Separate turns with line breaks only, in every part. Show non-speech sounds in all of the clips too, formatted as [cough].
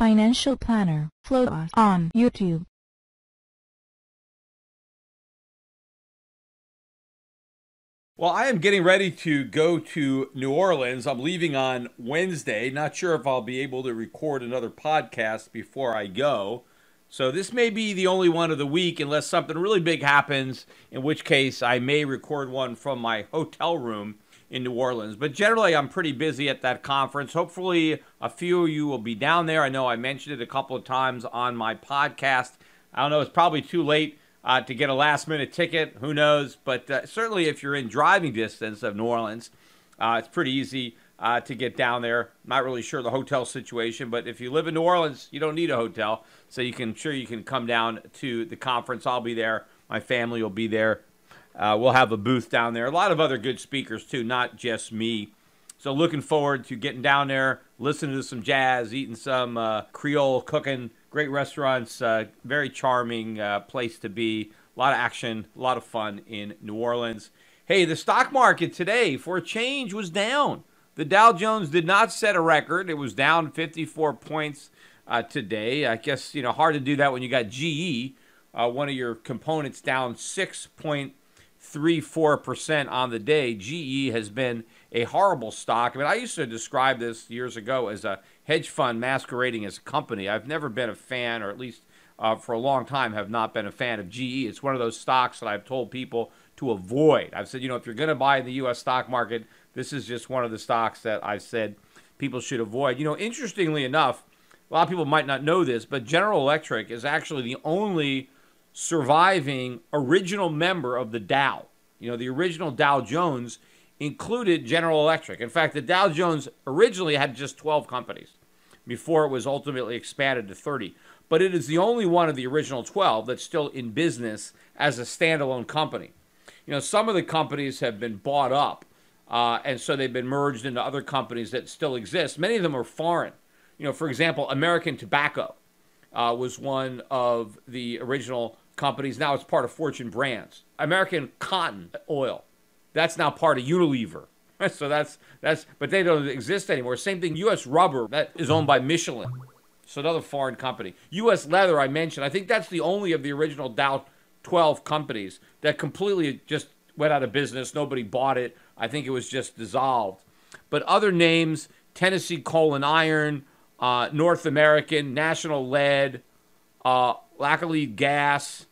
Financial Planner, Flow on YouTube.
Well, I am getting ready to go to New Orleans. I'm leaving on Wednesday. Not sure if I'll be able to record another podcast before I go. So this may be the only one of the week unless something really big happens, in which case I may record one from my hotel room in New Orleans. But generally, I'm pretty busy at that conference. Hopefully, a few of you will be down there. I know I mentioned it a couple of times on my podcast. I don't know, it's probably too late uh, to get a last minute ticket. Who knows? But uh, certainly, if you're in driving distance of New Orleans, uh, it's pretty easy uh, to get down there. Not really sure the hotel situation, but if you live in New Orleans, you don't need a hotel, so you can sure you can come down to the conference. I'll be there. My family will be there. Uh, we'll have a booth down there. A lot of other good speakers too, not just me. So looking forward to getting down there, listening to some jazz, eating some uh, Creole cooking great restaurants, uh, very charming uh, place to be. A lot of action, a lot of fun in New Orleans. Hey, the stock market today, for a change, was down. The Dow Jones did not set a record. It was down 54 points uh, today. I guess, you know, hard to do that when you got GE, uh, one of your components, down 6.34% on the day. GE has been a horrible stock. I mean, I used to describe this years ago as a hedge fund masquerading as a company. I've never been a fan, or at least uh, for a long time, have not been a fan of GE. It's one of those stocks that I've told people to avoid. I've said, you know, if you're going to buy in the U.S. stock market, this is just one of the stocks that I've said people should avoid. You know, interestingly enough, a lot of people might not know this, but General Electric is actually the only surviving original member of the Dow. You know, the original Dow Jones included General Electric. In fact, the Dow Jones originally had just 12 companies before it was ultimately expanded to 30. But it is the only one of the original 12 that's still in business as a standalone company. You know, some of the companies have been bought up, uh, and so they've been merged into other companies that still exist. Many of them are foreign. You know, for example, American Tobacco uh, was one of the original companies. Now it's part of Fortune Brands. American Cotton Oil, that's now part of Unilever. [laughs] so that's that's but they don't exist anymore. Same thing. U.S. Rubber that is owned by Michelin, so another foreign company. U.S. Leather I mentioned. I think that's the only of the original Dow 12 companies that completely just went out of business. Nobody bought it. I think it was just dissolved. But other names: Tennessee Coal and Iron, uh, North American, National Lead, uh, Laclede Gas,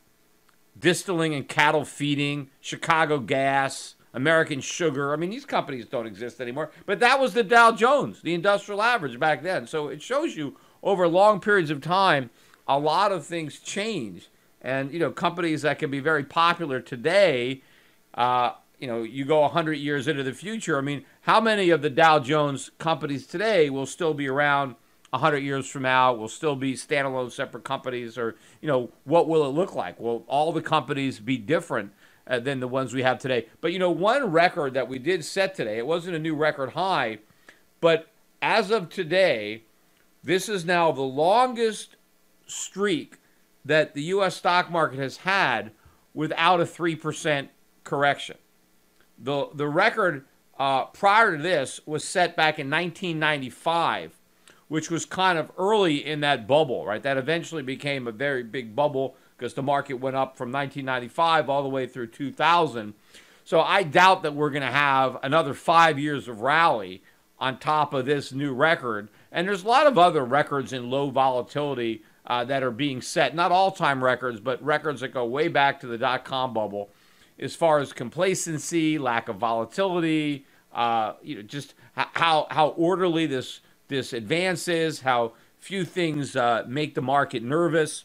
Distilling and Cattle Feeding, Chicago Gas. American Sugar. I mean, these companies don't exist anymore. But that was the Dow Jones, the industrial average back then. So it shows you over long periods of time, a lot of things change. And, you know, companies that can be very popular today, uh, you know, you go 100 years into the future. I mean, how many of the Dow Jones companies today will still be around 100 years from now? Will still be standalone separate companies? Or, you know, what will it look like? Will all the companies be different? uh, than the ones we have today. But you know, one record that we did set today, it wasn't a new record high, but as of today, this is now the longest streak that the U.S. stock market has had without a 3% correction. The, the record uh, prior to this was set back in 1995, which was kind of early in that bubble, right? That eventually became a very big bubble because the market went up from 1995 all the way through 2000. So I doubt that we're going to have another five years of rally on top of this new record. And there's a lot of other records in low volatility uh, that are being set, not all time records, but records that go way back to the dot com bubble as far as complacency, lack of volatility, uh, you know, just how, how orderly this, this advances, how few things uh, make the market nervous.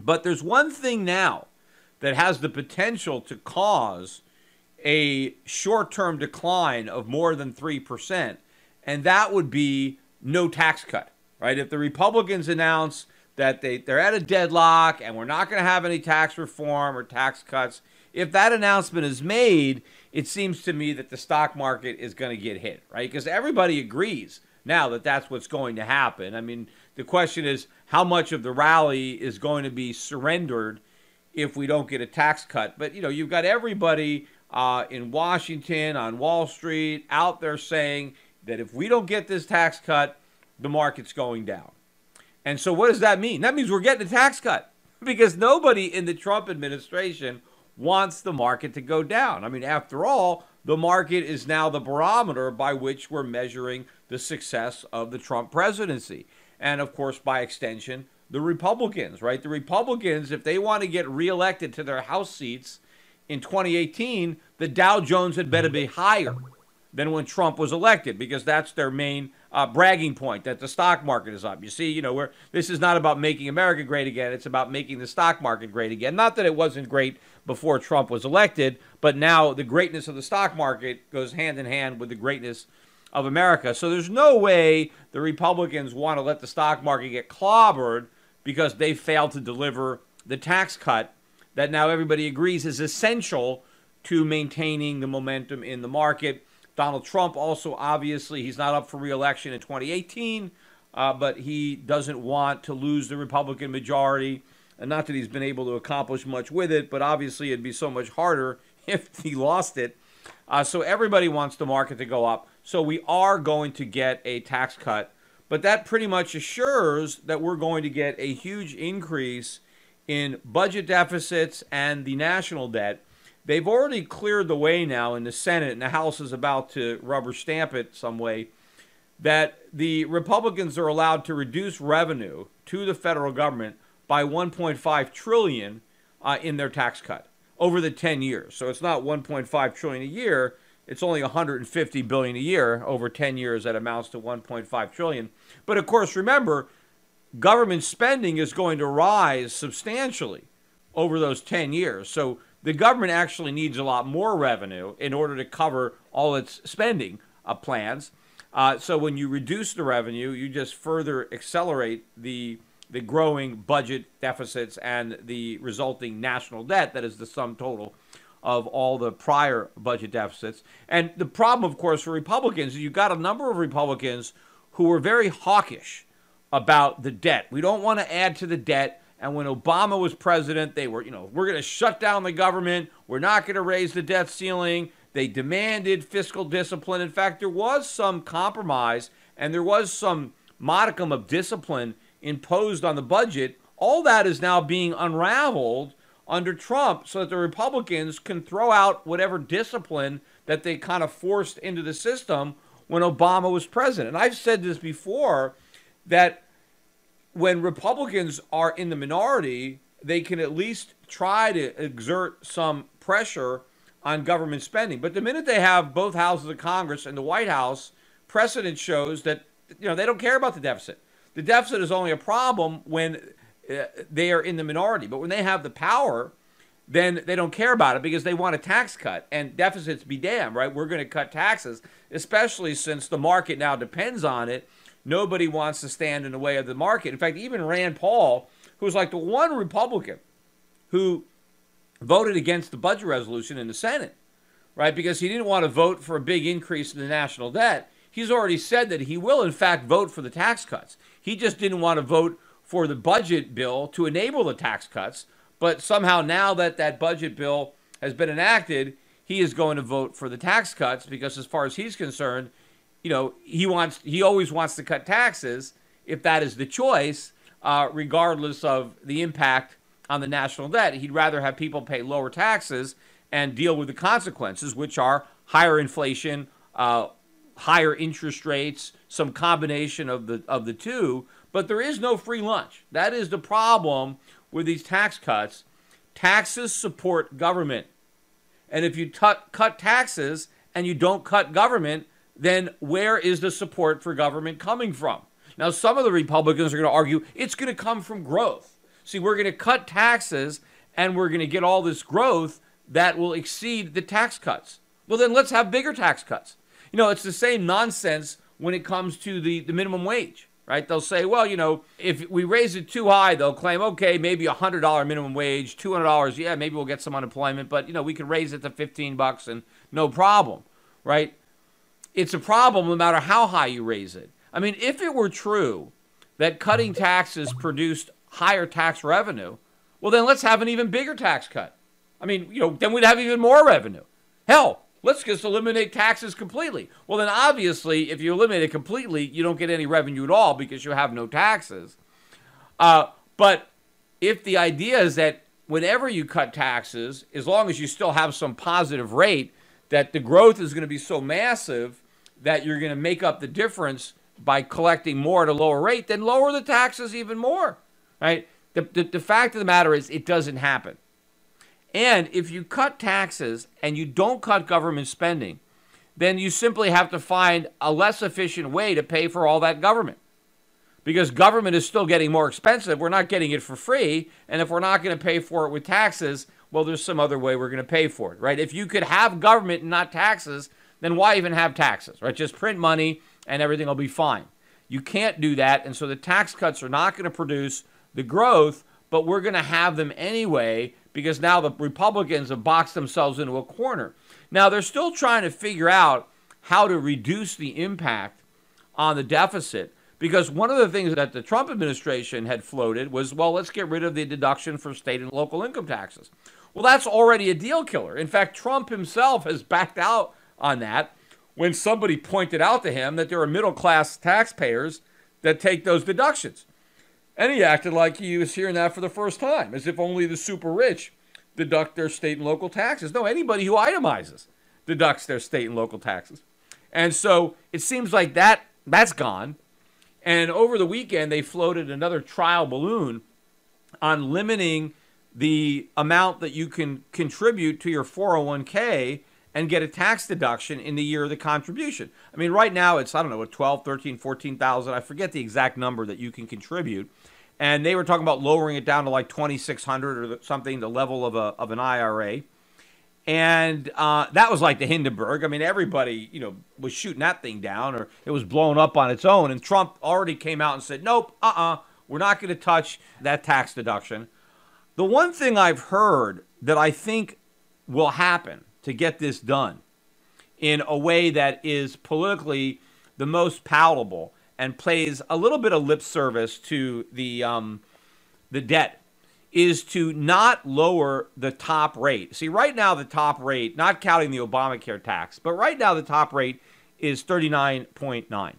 But there's one thing now that has the potential to cause a short term decline of more than 3%, and that would be no tax cut, right? If the Republicans announce that they, they're at a deadlock and we're not going to have any tax reform or tax cuts, if that announcement is made, it seems to me that the stock market is going to get hit, right? Because everybody agrees now that that's what's going to happen. I mean, the question is how much of the rally is going to be surrendered if we don't get a tax cut. But, you know, you've got everybody uh, in Washington, on Wall Street, out there saying that if we don't get this tax cut, the market's going down. And so, what does that mean? That means we're getting a tax cut [laughs] because nobody in the Trump administration wants the market to go down. I mean, after all, the market is now the barometer by which we're measuring the success of the Trump presidency. And of course, by extension, the Republicans, right? The Republicans, if they want to get reelected to their House seats in 2018, the Dow Jones had better be higher than when Trump was elected because that's their main uh, bragging point that the stock market is up. You see, you know, where this is not about making America great again; it's about making the stock market great again. Not that it wasn't great before Trump was elected, but now the greatness of the stock market goes hand in hand with the greatness of America. So there's no way the Republicans want to let the stock market get clobbered because they failed to deliver the tax cut that now everybody agrees is essential to maintaining the momentum in the market. Donald Trump also obviously he's not up for reelection in 2018, uh, but he doesn't want to lose the Republican majority. And not that he's been able to accomplish much with it, but obviously it'd be so much harder [laughs] if he lost it. Uh, so everybody wants the market to go up. So we are going to get a tax cut, but that pretty much assures that we're going to get a huge increase in budget deficits and the national debt. They've already cleared the way now in the Senate, and the House is about to rubber stamp it some way, that the Republicans are allowed to reduce revenue to the federal government by 1.5 trillion uh, in their tax cut over the 10 years. So it's not 1.5 trillion a year, it's only 150 billion a year over 10 years that amounts to 1.5 trillion. But of course, remember, government spending is going to rise substantially over those 10 years. So the government actually needs a lot more revenue in order to cover all its spending uh, plans. Uh, so when you reduce the revenue, you just further accelerate the the growing budget deficits and the resulting national debt that is the sum total of all the prior budget deficits. And the problem, of course, for Republicans is you've got a number of Republicans who were very hawkish about the debt. We don't want to add to the debt. And when Obama was president, they were, you know, we're going to shut down the government. We're not going to raise the debt ceiling. They demanded fiscal discipline. In fact, there was some compromise and there was some modicum of discipline imposed on the budget, all that is now being unraveled under Trump so that the Republicans can throw out whatever discipline that they kind of forced into the system when Obama was president. And I've said this before that when Republicans are in the minority, they can at least try to exert some pressure on government spending. But the minute they have both houses of Congress and the White House, precedent shows that you know they don't care about the deficit. The deficit is only a problem when uh, they are in the minority. But when they have the power, then they don't care about it because they want a tax cut and deficits be damned, right? We're going to cut taxes, especially since the market now depends on it. Nobody wants to stand in the way of the market. In fact, even Rand Paul, who's like the one Republican who voted against the budget resolution in the Senate, right? Because he didn't want to vote for a big increase in the national debt. He's already said that he will, in fact, vote for the tax cuts. He just didn't want to vote for the budget bill to enable the tax cuts. But somehow, now that that budget bill has been enacted, he is going to vote for the tax cuts because, as far as he's concerned, you know, he wants he always wants to cut taxes if that is the choice, uh, regardless of the impact on the national debt. He'd rather have people pay lower taxes and deal with the consequences, which are higher inflation, uh, higher interest rates, some combination of the of the two, but there is no free lunch. That is the problem with these tax cuts. Taxes support government. And if you t- cut taxes and you don't cut government, then where is the support for government coming from? Now, some of the Republicans are going to argue it's going to come from growth. See, we're going to cut taxes and we're going to get all this growth that will exceed the tax cuts. Well, then let's have bigger tax cuts. You know, it's the same nonsense when it comes to the, the minimum wage, right? They'll say, well, you know, if we raise it too high, they'll claim, okay, maybe a $100 minimum wage, $200, yeah, maybe we'll get some unemployment, but, you know, we could raise it to 15 bucks and no problem, right? It's a problem no matter how high you raise it. I mean, if it were true that cutting taxes produced higher tax revenue, well, then let's have an even bigger tax cut. I mean, you know, then we'd have even more revenue. Hell, Let's just eliminate taxes completely. Well, then obviously, if you eliminate it completely, you don't get any revenue at all because you have no taxes. Uh, but if the idea is that whenever you cut taxes, as long as you still have some positive rate, that the growth is going to be so massive that you're going to make up the difference by collecting more at a lower rate, then lower the taxes even more, right? The, the, the fact of the matter is, it doesn't happen. And if you cut taxes and you don't cut government spending, then you simply have to find a less efficient way to pay for all that government. Because government is still getting more expensive. We're not getting it for free. And if we're not going to pay for it with taxes, well, there's some other way we're going to pay for it, right? If you could have government and not taxes, then why even have taxes, right? Just print money and everything will be fine. You can't do that. And so the tax cuts are not going to produce the growth, but we're going to have them anyway because now the Republicans have boxed themselves into a corner. Now, they're still trying to figure out how to reduce the impact on the deficit because one of the things that the Trump administration had floated was, well, let's get rid of the deduction for state and local income taxes. Well, that's already a deal killer. In fact, Trump himself has backed out on that when somebody pointed out to him that there are middle class taxpayers that take those deductions. And he acted like he was hearing that for the first time, as if only the super rich deduct their state and local taxes. No, anybody who itemizes deducts their state and local taxes. And so it seems like that that's gone. And over the weekend, they floated another trial balloon on limiting the amount that you can contribute to your 401k and get a tax deduction in the year of the contribution. I mean, right now it's, I don't know, 12, 13, 14,000. I forget the exact number that you can contribute and they were talking about lowering it down to like 2600 or something the level of a of an IRA and uh, that was like the Hindenburg. I mean, everybody, you know, was shooting that thing down, or it was blown up on its own. And Trump already came out and said, "Nope, uh-uh, we're not going to touch that tax deduction." The one thing I've heard that I think will happen to get this done in a way that is politically the most palatable and plays a little bit of lip service to the um, the debt is to not lower the top rate. See, right now the top rate, not counting the Obamacare tax, but right now the top rate is 39.9.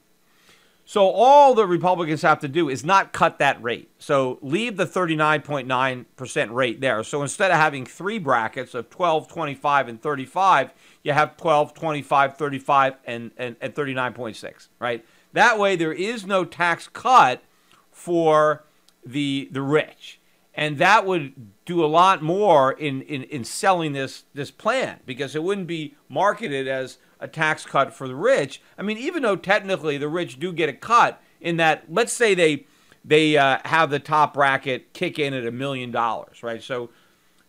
So all the Republicans have to do is not cut that rate. So leave the 39.9% rate there. So instead of having three brackets of 12, 25, and 35, you have 12, 25, 35, and, and, and 39.6, right? That way, there is no tax cut for the the rich, and that would do a lot more in, in, in selling this this plan because it wouldn't be marketed as a tax cut for the rich. I mean, even though technically the rich do get a cut in that, let's say they they uh, have the top bracket kick in at a million dollars, right? So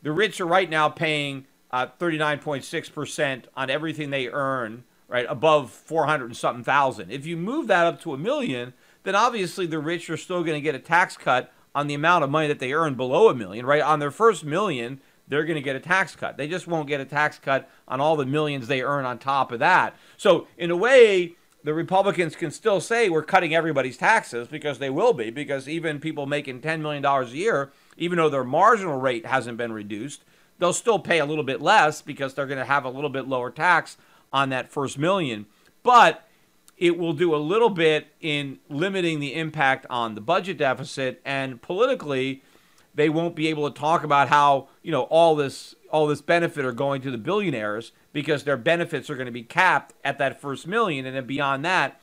the rich are right now paying uh, 39.6% on everything they earn right, above 400 and something thousand. If you move that up to a million, then obviously the rich are still going to get a tax cut on the amount of money that they earn below a million, right? On their first million, they're going to get a tax cut. They just won't get a tax cut on all the millions they earn on top of that. So, in a way, the Republicans can still say we're cutting everybody's taxes because they will be, because even people making $10 million a year, even though their marginal rate hasn't been reduced, they'll still pay a little bit less because they're going to have a little bit lower tax on that first million. But it will do a little bit in limiting the impact on the budget deficit and politically they won't be able to talk about how you know all this all this benefit are going to the billionaires because their benefits are going to be capped at that first million and then beyond that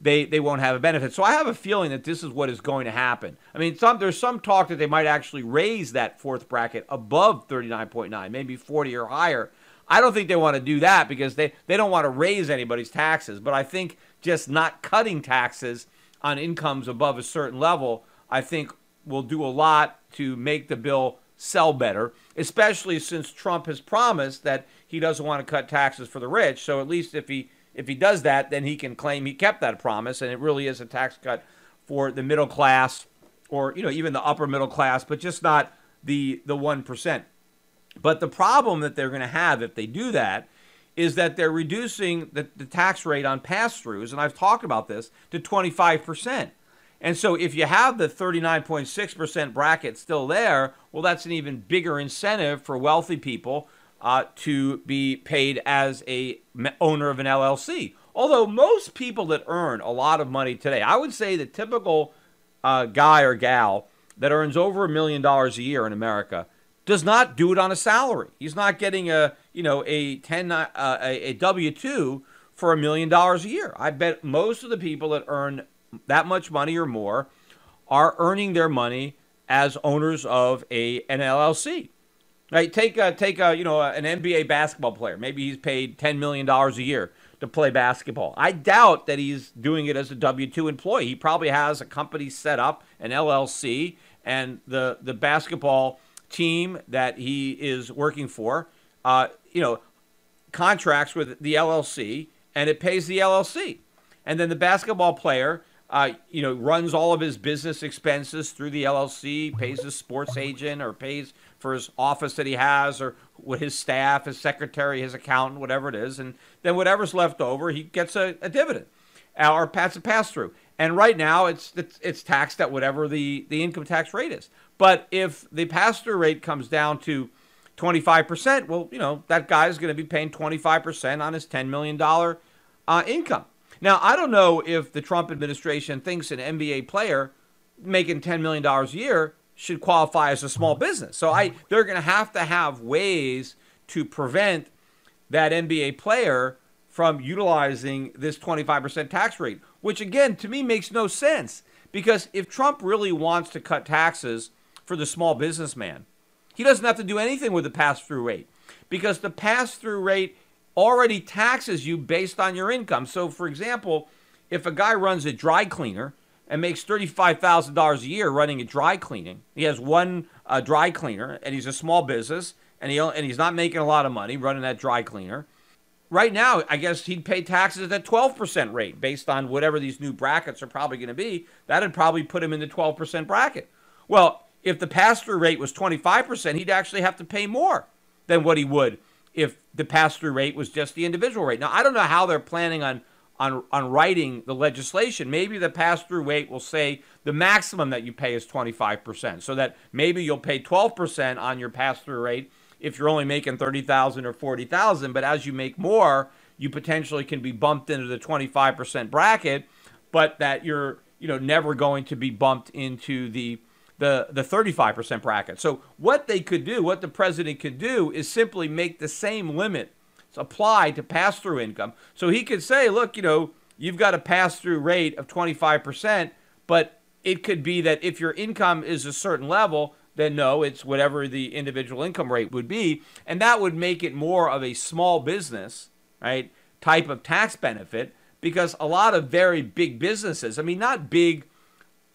they they won't have a benefit so i have a feeling that this is what is going to happen i mean some there's some talk that they might actually raise that fourth bracket above 39.9 maybe 40 or higher I don't think they want to do that because they, they don't want to raise anybody's taxes. But I think just not cutting taxes on incomes above a certain level, I think will do a lot to make the bill sell better, especially since Trump has promised that he doesn't want to cut taxes for the rich. So at least if he if he does that, then he can claim he kept that promise and it really is a tax cut for the middle class or you know even the upper middle class, but just not the the 1%. But the problem that they're going to have if they do that is that they're reducing the, the tax rate on pass throughs, and I've talked about this, to 25%. And so if you have the 39.6% bracket still there, well, that's an even bigger incentive for wealthy people uh, to be paid as a owner of an LLC. Although most people that earn a lot of money today, I would say the typical uh, guy or gal that earns over a million dollars a year in America does not do it on a salary. He's not getting a you know a ten uh, a, a W two for a million dollars a year. I bet most of the people that earn that much money or more are earning their money as owners of a an LLC. Right? Take a, take a you know uh, an NBA basketball player. Maybe he's paid ten million dollars a year to play basketball. I doubt that he's doing it as a W two employee. He probably has a company set up, an LLC, and the the basketball team that he is working for, uh, you know, contracts with the LLC, and it pays the LLC, and then the basketball player. Uh, you know, runs all of his business expenses through the LLC, pays his sports agent, or pays for his office that he has, or with his staff, his secretary, his accountant, whatever it is, and then whatever's left over, he gets a, a dividend or pass a pass through. And right now, it's, it's it's taxed at whatever the the income tax rate is. But if the pass through rate comes down to 25%, well, you know, that guy is going to be paying 25% on his $10 million uh, income. Now, I don't know if the Trump administration thinks an NBA player making $10 million a year should qualify as a small business. So I they're going to have to have ways to prevent that NBA player from utilizing this 25% tax rate, which again to me makes no sense because if Trump really wants to cut taxes for the small businessman, he doesn't have to do anything with the pass-through rate because the pass-through rate already taxes you based on your income. So for example, if a guy runs a dry cleaner and makes $35,000 a year running a dry cleaning. He has one uh, dry cleaner and he's a small business and, he, and he's not making a lot of money running that dry cleaner. Right now, I guess he'd pay taxes at 12% rate based on whatever these new brackets are probably going to be. That'd probably put him in the 12% bracket. Well, if the pass-through rate was 25%, he'd actually have to pay more than what he would if the pass-through rate was just the individual rate. Now, I don't know how they're planning on on, on writing the legislation, maybe the pass through rate will say the maximum that you pay is 25%. So that maybe you'll pay 12% on your pass through rate if you're only making 30,000 or 40,000, but as you make more, you potentially can be bumped into the 25% bracket, but that you're, you know, never going to be bumped into the the the 35% bracket. So what they could do, what the president could do is simply make the same limit apply to pass through income. So he could say, look, you know, you've got a pass through rate of 25%, but it could be that if your income is a certain level, then no, it's whatever the individual income rate would be. And that would make it more of a small business, right, type of tax benefit because a lot of very big businesses, I mean, not big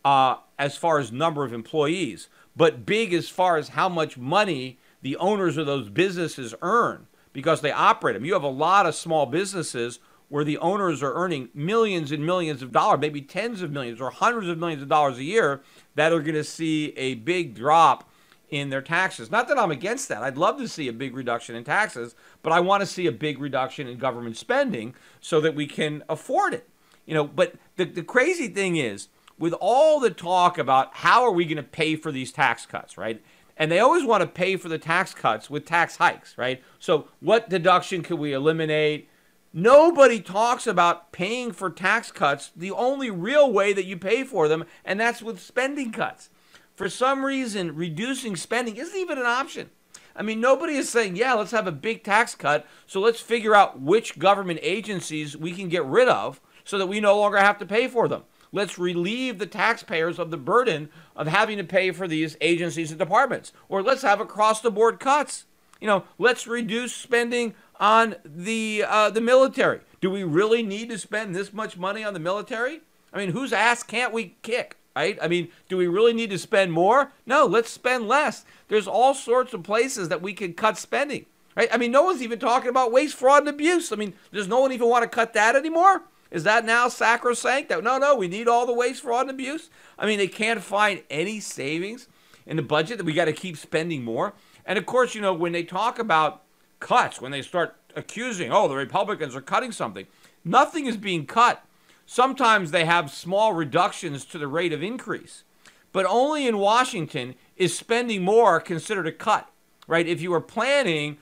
uh, as far as number of employees, but big as far as how much money the owners of those businesses earn because they operate them. You have a lot of small businesses where the owners are earning millions and millions of dollars, maybe tens of millions or hundreds of millions of dollars a year, that are going to see a big drop in their taxes. Not that I'm against that. I'd love to see a big reduction in taxes, but I want to see a big reduction in government spending so that we can afford it. You know, but the, the crazy thing is, with all the talk about how are we going to pay for these tax cuts, right? And they always want to pay for the tax cuts with tax hikes, right? So, what deduction could we eliminate? Nobody talks about paying for tax cuts the only real way that you pay for them, and that's with spending cuts. For some reason, reducing spending isn't even an option. I mean, nobody is saying, yeah, let's have a big tax cut, so let's figure out which government agencies we can get rid of so that we no longer have to pay for them. Let's relieve the taxpayers of the burden of having to pay for these agencies and departments. Or let's have across the board cuts. You know, let's reduce spending on the uh, the military. Do we really need to spend this much money on the military? I mean, whose ass can't we kick? Right? I mean, do we really need to spend more? No, let's spend less. There's all sorts of places that we can cut spending. Right? I mean, no one's even talking about waste, fraud, and abuse. I mean, does no one even want to cut that anymore? Is that now sacrosanct? No, no, we need all the waste, fraud, and abuse. I mean, they can't find any savings in the budget that we got to keep spending more. And of course, you know, when they talk about cuts, when they start accusing, oh, the Republicans are cutting something, nothing is being cut. Sometimes they have small reductions to the rate of increase. But only in Washington is spending more considered a cut, right? If you were planning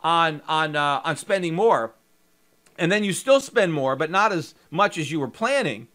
on on uh, on spending more, and then you still spend more, but not as much as you were planning,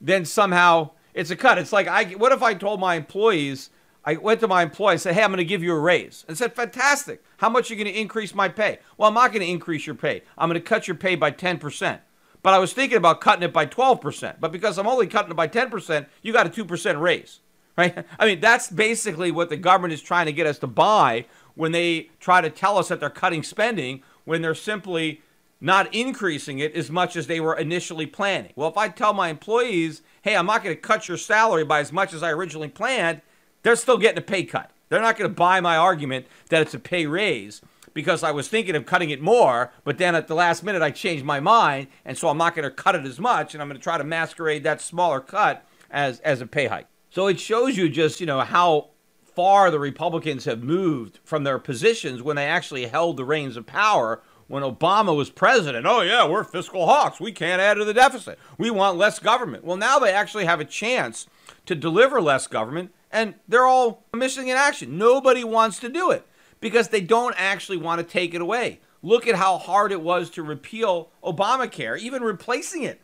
then somehow It's a cut. It's like I. What if I told my employees? I went to my employee and said, "Hey, I'm going to give you a raise." And said, "Fantastic. How much are you going to increase my pay?" Well, I'm not going to increase your pay. I'm going to cut your pay by 10%. But I was thinking about cutting it by 12%. But because I'm only cutting it by 10%, you got a 2% raise. [laughs] Right? I mean, that's basically what the government is trying to get us to buy when they try to tell us that they're cutting spending when they're simply not increasing it as much as they were initially planning. Well, if I tell my employees, hey, I'm not going to cut your salary by as much as I originally planned, they're still getting a pay cut. They're not going to buy my argument that it's a pay raise because I was thinking of cutting it more, but then at the last minute I changed my mind, and so I'm not going to cut it as much, and I'm going to try to masquerade that smaller cut as as a pay hike. So it shows you just, you know, how far the Republicans have moved from their positions when they actually held the reins of power when Obama was president. Oh, yeah, we're fiscal hawks. We can't add to the deficit. We want less government. Well, now they actually have a chance to deliver less government, and they're all missing in action. Nobody wants to do it because they don't actually want to take it away. Look at how hard it was to repeal Obamacare, even replacing it.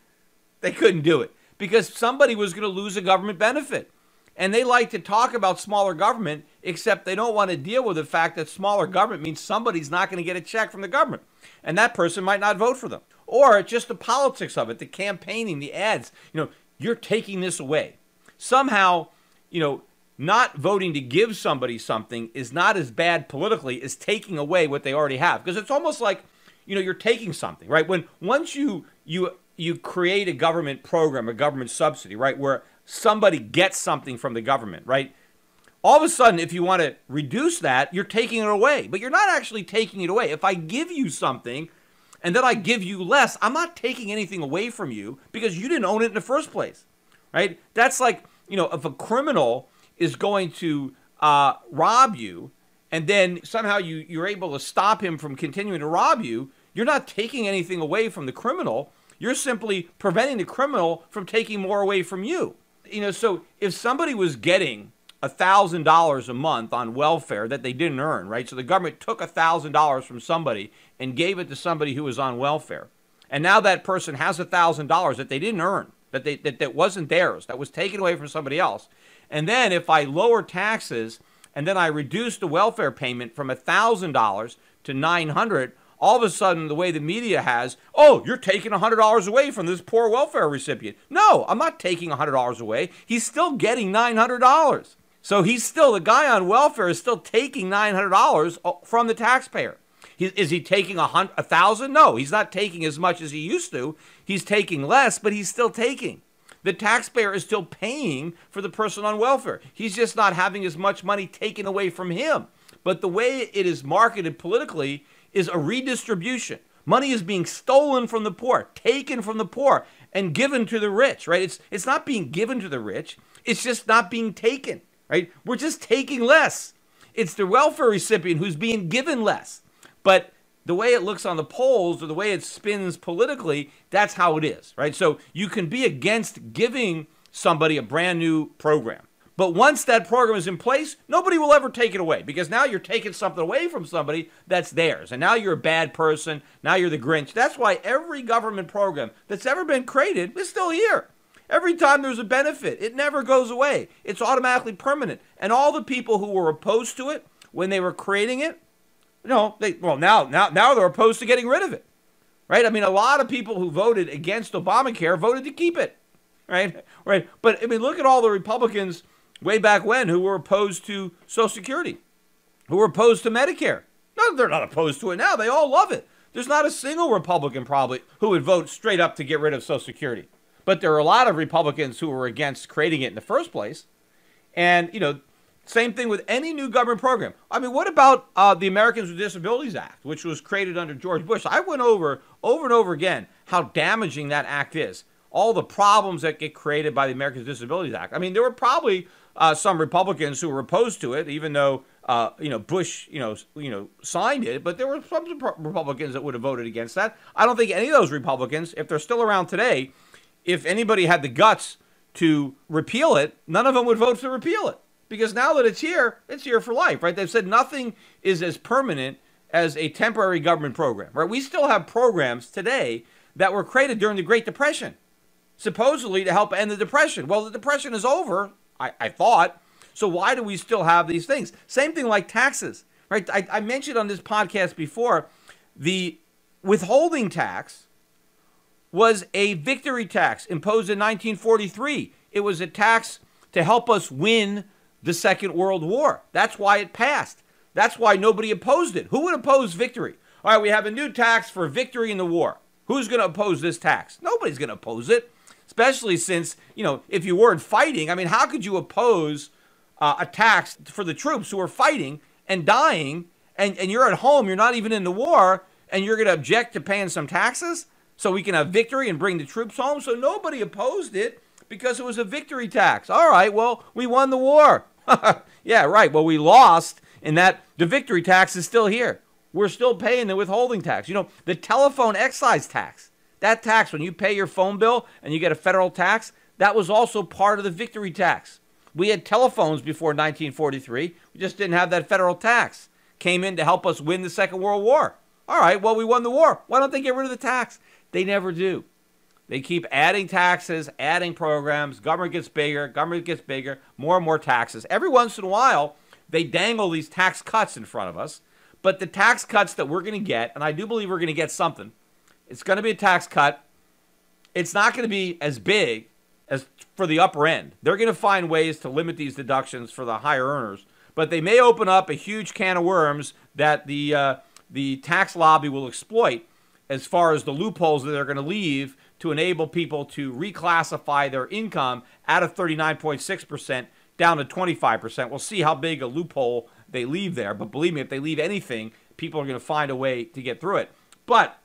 They couldn't do it because somebody was going to lose a government benefit. And they like to talk about smaller government, except they don't want to deal with the fact that smaller government means somebody's not going to get a check from the government. And that person might not vote for them. Or just the politics of it, the campaigning, the ads. You know, you're taking this away. Somehow, you know, not voting to give somebody something is not as bad politically as taking away what they already have. Because it's almost like, you know, you're taking something, right? When once you you you create a government program, a government subsidy, right, where somebody gets something from the government, right? All of a sudden, if you want to reduce that, you're taking it away. But you're not actually taking it away. If I give you something and then I give you less, I'm not taking anything away from you because you didn't own it in the first place, right? That's like, you know, if a criminal is going to uh, rob you and then somehow you, you're able to stop him from continuing to rob you, you're not taking anything away from the criminal. You're simply preventing the criminal from taking more away from you you know, so if somebody was getting thousand dollars a month on welfare that they didn't earn, right? So the government took thousand dollars from somebody and gave it to somebody who was on welfare, and now that person has thousand dollars that they didn't earn, that they that, that wasn't theirs, that was taken away from somebody else. And then if I lower taxes and then I reduce the welfare payment from thousand dollars to nine hundred, all of a sudden the way the media has, oh, you're taking $100 away from this poor welfare recipient. No, I'm not taking $100 away. He's still getting $900. So he's still, the guy on welfare is still taking $900 uh, from the taxpayer. He, is he taking a, hundred, a thousand? No, he's not taking as much as he used to. He's taking less, but he's still taking. The taxpayer is still paying for the person on welfare. He's just not having as much money taken away from him. But the way it is marketed politically is a redistribution. Money is being stolen from the poor, taken from the poor, and given to the rich, right? It's it's not being given to the rich. It's just not being taken, right? We're just taking less. It's the welfare recipient who's being given less. But the way it looks on the polls or the way it spins politically, that's how it is, right? So you can be against giving somebody a brand new program. But once that program is in place, nobody will ever take it away because now you're taking something away from somebody that's theirs. And now you're a bad person. Now you're the Grinch. That's why every government program that's ever been created is still here. Every time there's a benefit, it never goes away. It's automatically permanent. And all the people who were opposed to it when they were creating it, you know, they well now now now they're opposed to getting rid of it. Right? I mean, a lot of people who voted against Obamacare voted to keep it. Right? Right. But I mean, look at all the Republicans way back when who were opposed to Social Security, who were opposed to Medicare. No, they're not opposed to it now. They all love it. There's not a single Republican probably who would vote straight up to get rid of Social Security. But there are a lot of Republicans who were against creating it in the first place. And, you know, same thing with any new government program. I mean, what about uh, the Americans with Disabilities Act, which was created under George Bush? I went over over and over again how damaging that act is. All the problems that get created by the Americans with Disabilities Act. I mean, there were probably uh, some Republicans who were opposed to it, even though uh, you know Bush, you know, you know, signed it. But there were some Republicans that would have voted against that. I don't think any of those Republicans, if they're still around today, if anybody had the guts to repeal it, none of them would vote to repeal it because now that it's here, it's here for life, right? They've said nothing is as permanent as a temporary government program, right? We still have programs today that were created during the Great Depression supposedly to help end the depression. Well, the depression is over, I, I thought. So why do we still have these things? Same thing like taxes, right? I, I mentioned on this podcast before the withholding tax was a victory tax imposed in 1943. It was a tax to help us win the Second World War. That's why it passed. That's why nobody opposed it. Who would oppose victory? All right, we have a new tax for victory in the war. Who's going to oppose this tax? Nobody's going to oppose it, especially since, you know, if you weren't fighting, I mean, how could you oppose uh, a tax for the troops who are fighting and dying and, and you're at home, you're not even in the war, and you're going to object to paying some taxes so we can have victory and bring the troops home? So nobody opposed it because it was a victory tax. All right, well, we won the war. [laughs] yeah, right. Well, we lost and that the victory tax is still here. We're still paying the withholding tax. You know, the telephone excise tax, that tax, when you pay your phone bill and you get a federal tax, that was also part of the victory tax. We had telephones before 1943. We just didn't have that federal tax. Came in to help us win the Second World War. All right, well, we won the war. Why don't they get rid of the tax? They never do. They keep adding taxes, adding programs. Government gets bigger, government gets bigger, more and more taxes. Every once in a while, they dangle these tax cuts in front of us. But the tax cuts that we're going to get, and I do believe we're going to get something, it's going to be a tax cut. It's not going to be as big as for the upper end. They're going to find ways to limit these deductions for the higher earners, but they may open up a huge can of worms that the uh, the tax lobby will exploit as far as the loopholes that they're going to leave to enable people to reclassify their income out of 39.6% down to 25%. We'll see how big a loophole they leave there. But believe me, if they leave anything, people are going to find a way to get through it. But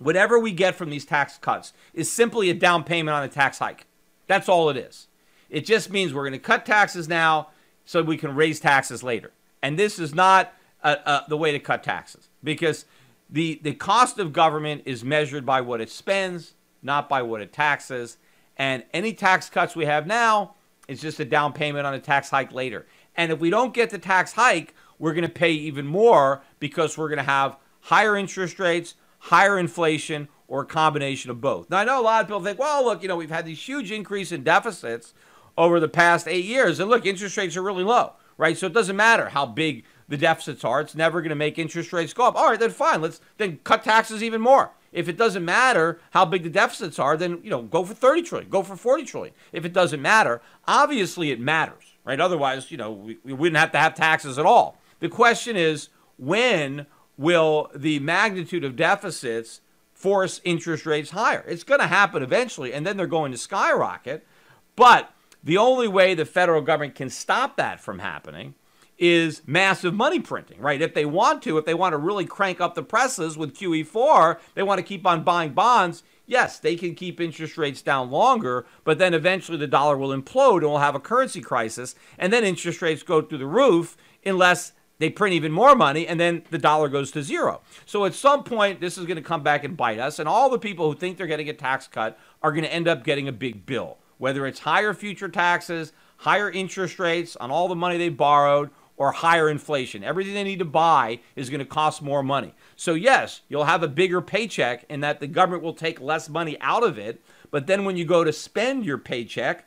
whatever we get from these tax cuts is simply a down payment on a tax hike. That's all it is. It just means we're going to cut taxes now so we can raise taxes later. And this is not uh, uh, the way to cut taxes because the, the cost of government is measured by what it spends, not by what it taxes. And any tax cuts we have now it's just a down payment on a tax hike later. And if we don't get the tax hike, we're going to pay even more because we're going to have higher interest rates, higher inflation, or a combination of both. Now, I know a lot of people think, well, look, you know, we've had these huge increase in deficits over the past eight years. And look, interest rates are really low, right? So it doesn't matter how big the deficits are. It's never going to make interest rates go up. All right, then fine. Let's then cut taxes even more. If it doesn't matter how big the deficits are, then you know go for 30 trillion, go for 40 trillion. If it doesn't matter, obviously it matters, right? Otherwise, you know, we, we wouldn't have to have taxes at all. The question is when will the magnitude of deficits force interest rates higher? It's going to happen eventually, and then they're going to skyrocket. But the only way the federal government can stop that from happening is massive money printing, right? If they want to, if they want to really crank up the presses with QE4, they want to keep on buying bonds. Yes, they can keep interest rates down longer, but then eventually the dollar will implode and we'll have a currency crisis. And then interest rates go through the roof unless they print even more money and then the dollar goes to zero. So at some point, this is going to come back and bite us. And all the people who think they're getting a tax cut are going to end up getting a big bill, whether it's higher future taxes, higher interest rates on all the money they borrowed, or higher inflation. Everything they need to buy is going to cost more money. So, yes, you'll have a bigger paycheck and that the government will take less money out of it. But then when you go to spend your paycheck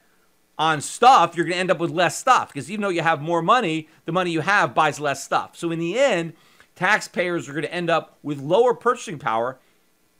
on stuff, you're going to end up with less stuff because even though you have more money, the money you have buys less stuff. So, in the end, taxpayers are going to end up with lower purchasing power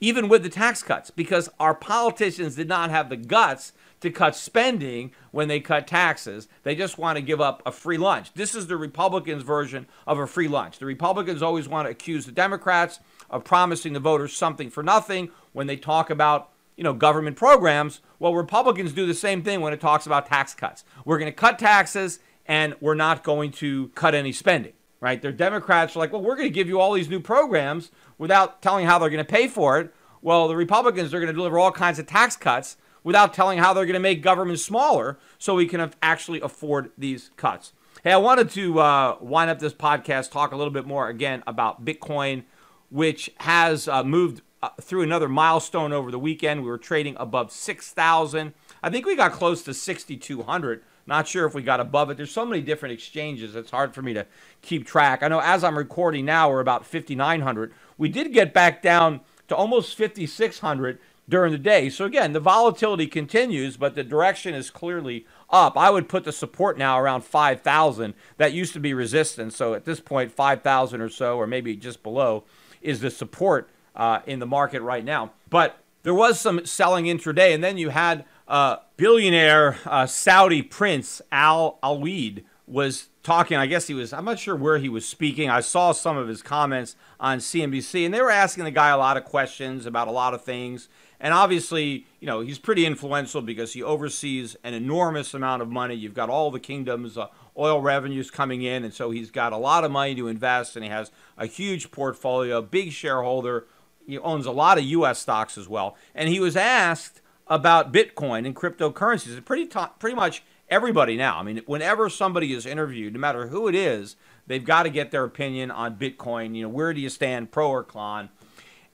even with the tax cuts because our politicians did not have the guts to cut spending when they cut taxes. They just want to give up a free lunch. This is the Republicans' version of a free lunch. The Republicans always want to accuse the Democrats of promising the voters something for nothing when they talk about you know government programs. Well, Republicans do the same thing when it talks about tax cuts. We're going to cut taxes and we're not going to cut any spending. Right? They're Democrats are like, well, we're going to give you all these new programs without telling how they're going to pay for it. Well, the Republicans are going to deliver all kinds of tax cuts without telling how they're going to make government smaller so we can actually afford these cuts. Hey, I wanted to uh, wind up this podcast, talk a little bit more again about Bitcoin, which has uh, moved uh, through another milestone over the weekend. We were trading above 6,000. I think we got close to 6,200. Not sure if we got above it. There's so many different exchanges, it's hard for me to keep track. I know as I'm recording now, we're about 5,900. We did get back down to almost 5,600 during the day. So again, the volatility continues, but the direction is clearly up. I would put the support now around 5,000. That used to be resistance. So at this point, 5,000 or so, or maybe just below, is the support uh, in the market right now. But there was some selling intraday, and then you had uh, billionaire uh, Saudi prince Al Alwaleed was talking. I guess he was, I'm not sure where he was speaking. I saw some of his comments on CNBC, and they were asking the guy a lot of questions about a lot of things. And obviously, you know, he's pretty influential because he oversees an enormous amount of money. You've got all the kingdom's uh, oil revenues coming in, and so he's got a lot of money to invest, and he has a huge portfolio, big shareholder. He owns a lot of U.S. stocks as well. And he was asked about Bitcoin and cryptocurrencies. Pretty, t- pretty much everybody now. I mean, whenever somebody is interviewed, no matter who it is, they've got to get their opinion on Bitcoin. You know, where do you stand, pro or con?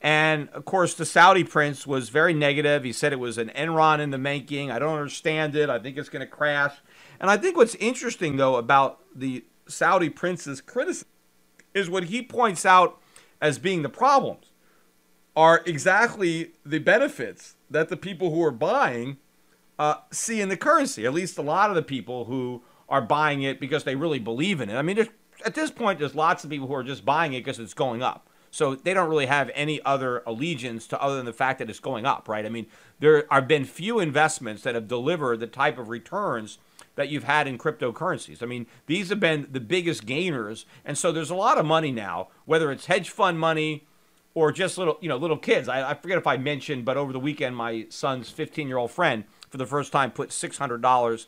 And of course, the Saudi prince was very negative. He said it was an Enron in the making. I don't understand it. I think it's going to crash. And I think what's interesting, though, about the Saudi prince's criticism is what he points out as being the problems are exactly the benefits that the people who are buying uh, see in the currency. At least a lot of the people who are buying it because they really believe in it. I mean, at this point, there's lots of people who are just buying it because it's going up. So they don't really have any other allegiance to other than the fact that it's going up, right? I mean, there have been few investments that have delivered the type of returns that you've had in cryptocurrencies. I mean, these have been the biggest gainers, and so there's a lot of money now, whether it's hedge fund money or just little, you know, little kids. I, I forget if I mentioned, but over the weekend, my son's 15-year-old friend, for the first time, put $600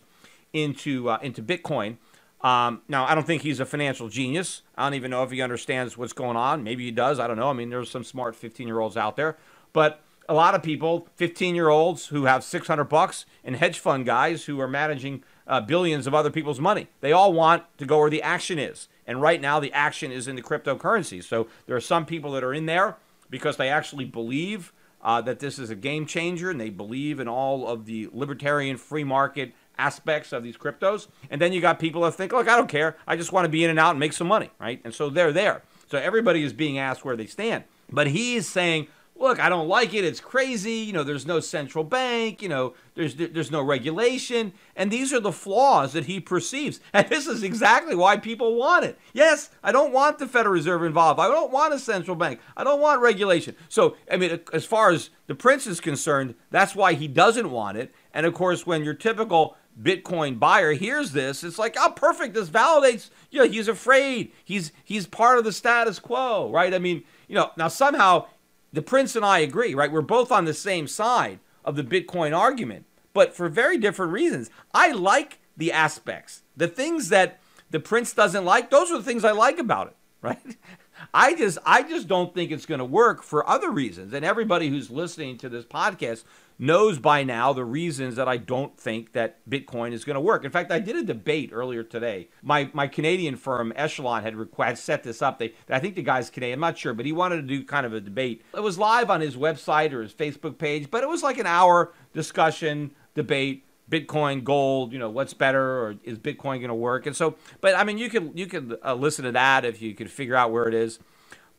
into uh, into Bitcoin um, now, I don't think he's a financial genius. I don't even know if he understands what's going on. Maybe he does. I don't know. I mean, there's some smart 15 year olds out there. But a lot of people, 15 year olds who have 600 bucks, and hedge fund guys who are managing uh, billions of other people's money, they all want to go where the action is. And right now, the action is in the cryptocurrencies. So there are some people that are in there because they actually believe uh, that this is a game changer and they believe in all of the libertarian free market aspects of these cryptos. And then you got people that think, look, I don't care. I just want to be in and out and make some money, right? And so they're there. So everybody is being asked where they stand. But he's saying, look, I don't like it. It's crazy. You know, there's no central bank. You know, there's there's no regulation, and these are the flaws that he perceives. [laughs] And this is exactly why people want it. Yes, I don't want the Federal Reserve involved. I don't want a central bank. I don't want regulation. So, I mean, as far as the prince is concerned, that's why he doesn't want it. And of course, when your typical Bitcoin buyer hears this, it's like, oh, perfect. This validates. You know, he's afraid. He's he's part of the status quo, right? I mean, you know, now somehow the prince and I agree, right? We're both on the same side of the Bitcoin argument, but for very different reasons. I like the aspects, the things that the prince doesn't like. Those are the things I like about it, [laughs] right? I just I just don't think it's going to work for other reasons. And everybody who's listening to this podcast knows by now the reasons that I don't think that Bitcoin is going to work. In fact, I did a debate earlier today. My my Canadian firm Echelon had request set this up. They I think the guy's Canadian. I'm not sure, but he wanted to do kind of a debate. It was live on his website or his Facebook page, but it was like an hour discussion debate. Bitcoin, gold, you know, what's better, or is Bitcoin going to work? And so, but I mean, you can you could uh, listen to that if you could figure out where it is.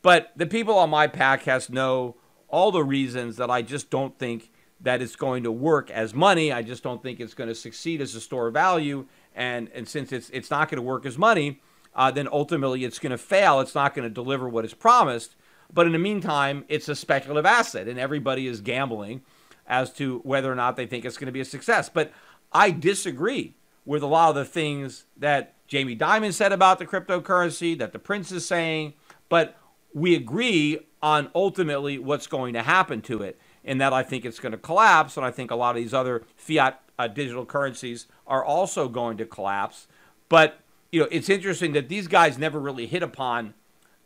But the people on my podcast know all the reasons that I just don't think that it's going to work as money. I just don't think it's going to succeed as a store of value. And, and since it's, it's not going to work as money, uh, then ultimately it's going to fail. It's not going to deliver what is promised. But in the meantime, it's a speculative asset, and everybody is gambling as to whether or not they think it's going to be a success. But I disagree with a lot of the things that Jamie Dimon said about the cryptocurrency, that the Prince is saying, but we agree on ultimately what's going to happen to it in that I think it's going to collapse, and I think a lot of these other fiat uh, digital currencies are also going to collapse. But you know, it's interesting that these guys never really hit upon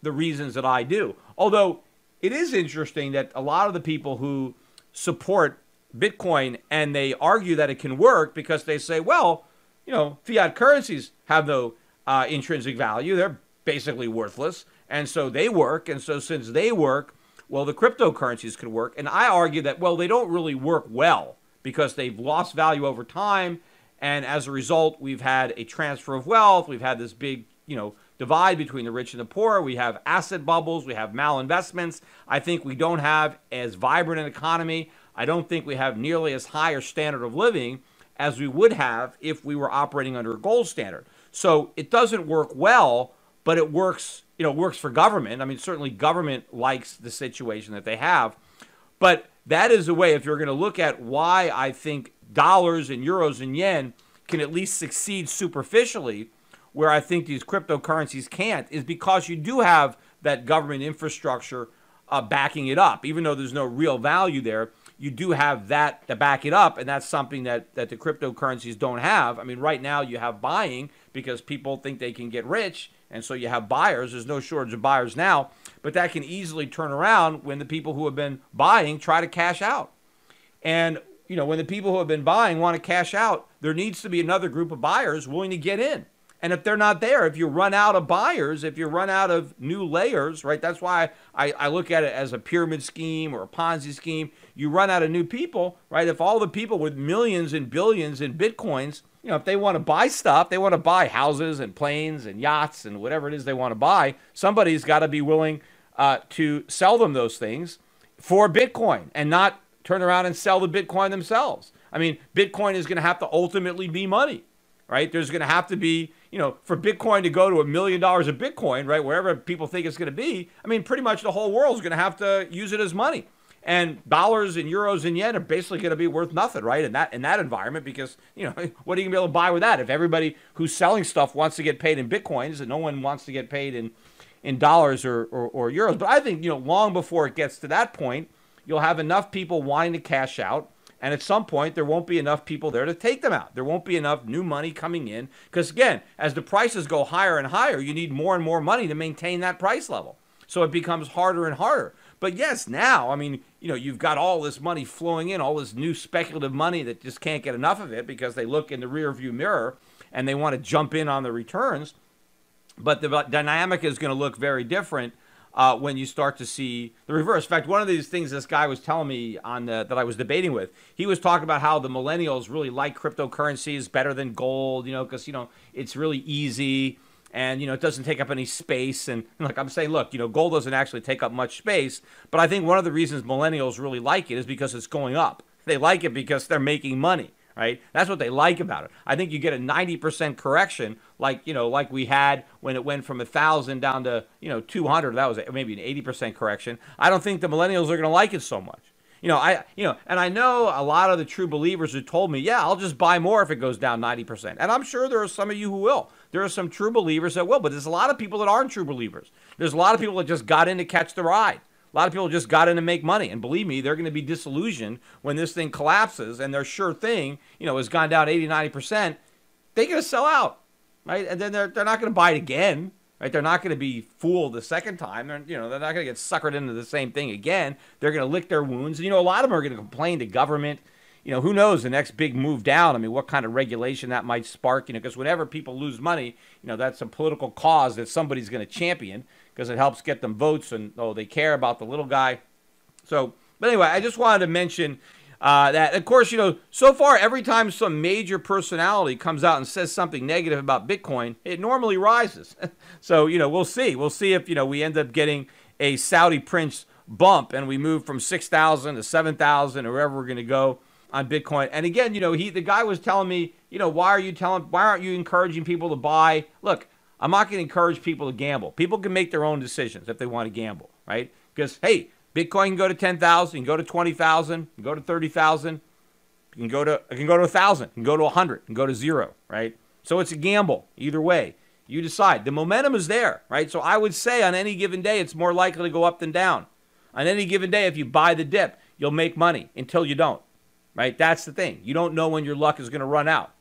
the reasons that I do. Although it is interesting that a lot of the people who support Bitcoin and they argue that it can work because they say, well, you know, fiat currencies have no uh, intrinsic value; they're basically worthless, and so they work. And so since they work, well, the cryptocurrencies could work. And I argue that, well, they don't really work well because they've lost value over time. And as a result, we've had a transfer of wealth. We've had this big, you know, divide between the rich and the poor. We have asset bubbles. We have malinvestments. I think we don't have as vibrant an economy. I don't think we have nearly as high a standard of living as we would have if we were operating under a gold standard. So it doesn't work well, but it works, you know, works for government. I mean, certainly government likes the situation that they have. But that is a way, if you're going to look at why I think dollars and euros and yen can at least succeed superficially, where I think these cryptocurrencies can't, is because you do have that government infrastructure uh, backing it up. Even though there's no real value there, you do have that to back it up, and that's something that, that the cryptocurrencies don't have. I mean, right now you have buying because people think they can get rich, and so you have buyers. There's no shortage of buyers now, but that can easily turn around when the people who have been buying try to cash out. And you know, when the people who have been buying want to cash out, there needs to be another group of buyers willing to get in. And if they're not there, if you run out of buyers, if you run out of new layers, right? That's why I, I look at it as a pyramid scheme or a Ponzi scheme. You run out of new people, right? If all the people with millions and billions in bitcoins, you know, if they want to buy stuff, they want to buy houses and planes and yachts and whatever it is they want to buy, somebody's got to be willing uh, to sell them those things for Bitcoin and not turn around and sell the Bitcoin themselves. I mean, Bitcoin is going to have to ultimately be money, right? There's going to have to be, you know, for Bitcoin to go to a million dollars of Bitcoin, right, wherever people think it's going to be. I mean, pretty much the whole world is going to have to use it as money. And dollars and euros and yen are basically going to be worth nothing, right? In that in that environment, because you know [laughs] what are you going to be able to buy with that? If everybody who's selling stuff wants to get paid in bitcoins, and no one wants to get paid in in dollars or, or, or euros. But I think you know long before it gets to that point, you'll have enough people wanting to cash out. And at some point, there won't be enough people there to take them out. There won't be enough new money coming in. Because again, as the prices go higher and higher, you need more and more money to maintain that price level. So it becomes harder and harder. But yes, now, I mean, you know, you've got all this money flowing in, all this new speculative money that just can't get enough of it because they look in the rearview mirror and they want to jump in on the returns. But the dynamic is going to look very different uh, when you start to see the reverse. In fact, one of these things this guy was telling me on the, that I was debating with, he was talking about how the millennials really like cryptocurrencies better than gold, you know, because you know it's really easy and you know it doesn't take up any space. And like I'm saying, look, you know, gold doesn't actually take up much space, but I think one of the reasons millennials really like it is because it's going up. They like it because they're making money right? That's what they like about it. I think you get a 90% correction, like you know, like we had when it went from a thousand down to you know 200. That was maybe an 80% correction. I don't think the millennials are going to like it so much. You know, I you know, and I know a lot of the true believers who told me, yeah, I'll just buy more if it goes down 90%. And I'm sure there are some of you who will. There are some true believers that will, but there's a lot of people that aren't true believers. There's a lot of people that just got in to catch the ride. A lot of people just got in to make money. And believe me, they're going to be disillusioned when this thing collapses and their sure thing, you know, has gone down 80, 90%. They're going to sell out, right? And then they're, they're not going to buy it again, right? They're not going to be fooled the second time. They're, you know, they're not going to get suckered into the same thing again. They're going to lick their wounds. And, you know, a lot of them are going to complain to government. You know, who knows the next big move down? I mean, what kind of regulation that might spark, you know, because whenever people lose money, you know, that's a political cause that somebody's going to champion because it helps get them votes and oh they care about the little guy. So, but anyway, I just wanted to mention uh, that. Of course, you know, so far every time some major personality comes out and says something negative about Bitcoin, it normally rises. [laughs] so you know, we'll see. We'll see if you know we end up getting a Saudi prince bump and we move from six thousand to seven thousand or wherever we're going to go on Bitcoin. And again, you know, he the guy was telling me, you know, why are you telling why aren't you encouraging people to buy? Look, I'm not going to encourage people to gamble. People can make their own decisions if they want to gamble, right? Because hey, Bitcoin can go to 10,000, can go to 20,000, can go to 30,000, can go to can go to 1,000, can go to 100, can go to 0, right? So it's a gamble either way. You decide. The momentum is there, right? So I would say on any given day it's more likely to go up than down. On any given day if you buy the dip, you'll make money until you don't. Right? That's the thing. You don't know when your luck is going to run out.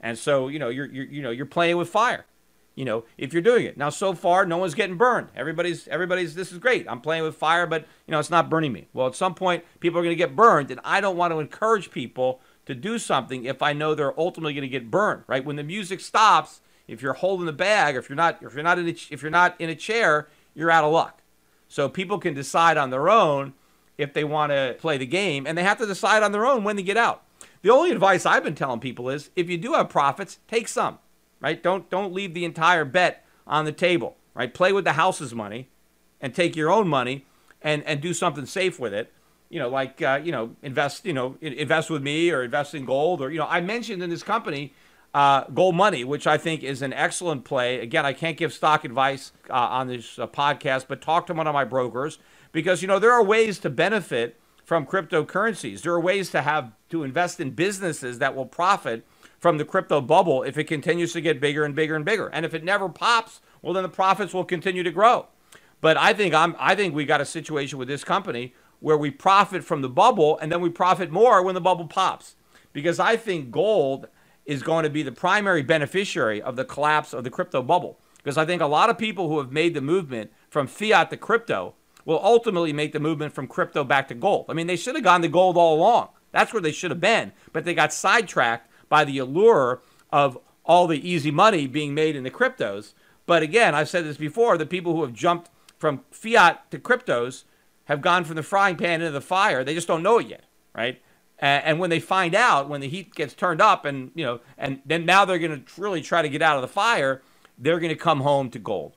And so, you know, you're, you're you know, you're playing with fire you know, if you're doing it. Now, so far, no one's getting burned. Everybody's, everybody's, this is great. I'm playing with fire, but, you know, it's not burning me. Well, at some point, people are going to get burned, and I don't want to encourage people to do something if I know they're ultimately going to get burned, right? When the music stops, if you're holding the bag, if you're not, if you're not in a, if you're not in a chair, you're out of luck. So people can decide on their own if they want to play the game, and they have to decide on their own when to get out. The only advice I've been telling people is if you do have profits, take some right? Don't don't leave the entire bet on the table, right? Play with the house's money and take your own money and and do something safe with it. you know, like uh, you know, invest, you know, invest with me or invest in gold, or you know, I mentioned in this company uh, GoldMoney, which I think is an excellent play. Again, I can't give stock advice uh, on this uh, podcast, but talk to one of my brokers because you know there are ways to benefit from cryptocurrencies. There are ways to have to invest in businesses that will profit from the crypto bubble if it continues to get bigger and bigger and bigger. And if it never pops, well, then the profits will continue to grow. But I think I'm I think we got a situation with this company where we profit from the bubble and then we profit more when the bubble pops. Because I think gold is going to be the primary beneficiary of the collapse of the crypto bubble. Because I think a lot of people who have made the movement from fiat to crypto will ultimately make the movement from crypto back to gold. I mean, they should have gone to gold all along. That's where they should have been. But they got sidetracked by the allure of all the easy money being made in the cryptos. But again, I've said this before the people who have jumped from fiat to cryptos have gone from the frying pan into the fire. They just don't know it yet, right? And when they find out, when the heat gets turned up, and you know, and then now they're going to really try to get out of the fire, they're going to come home to gold.